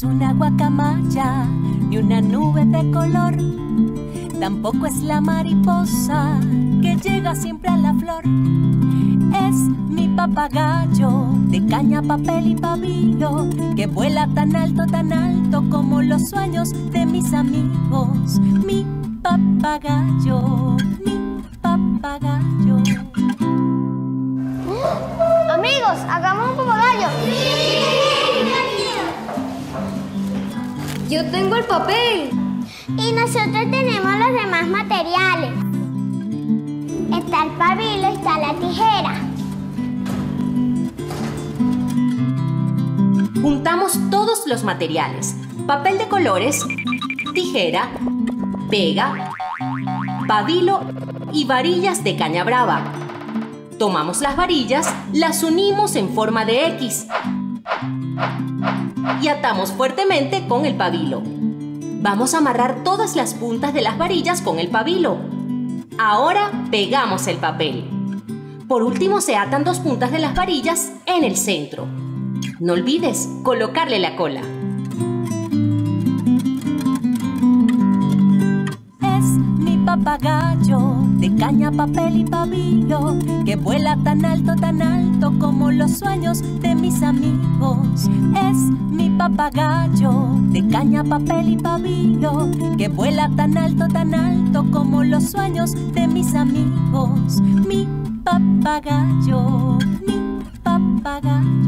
es una guacamaya ni una nube de color. Tampoco es la mariposa que llega siempre a la flor. Es mi papagayo de caña, papel y pabilo que vuela tan alto, tan alto como los sueños de mis amigos. Mi papagayo, mi papagayo. Amigos, hagamos un papagayo. Yo tengo el papel. Y nosotros tenemos los demás materiales. Está el pabilo, está la tijera. Juntamos todos los materiales. Papel de colores, tijera, pega, pabilo y varillas de caña brava. Tomamos las varillas, las unimos en forma de X y atamos fuertemente con el pabilo. Vamos a amarrar todas las puntas de las varillas con el pabilo. Ahora pegamos el papel. Por último se atan dos puntas de las varillas en el centro. No olvides colocarle la cola. Es mi papagayo caña, papel y pabilo que vuela tan alto, tan alto como los sueños de mis amigos. Es mi papagayo de caña, papel y pabilo que vuela tan alto, tan alto como los sueños de mis amigos. Mi papagayo, mi papagayo.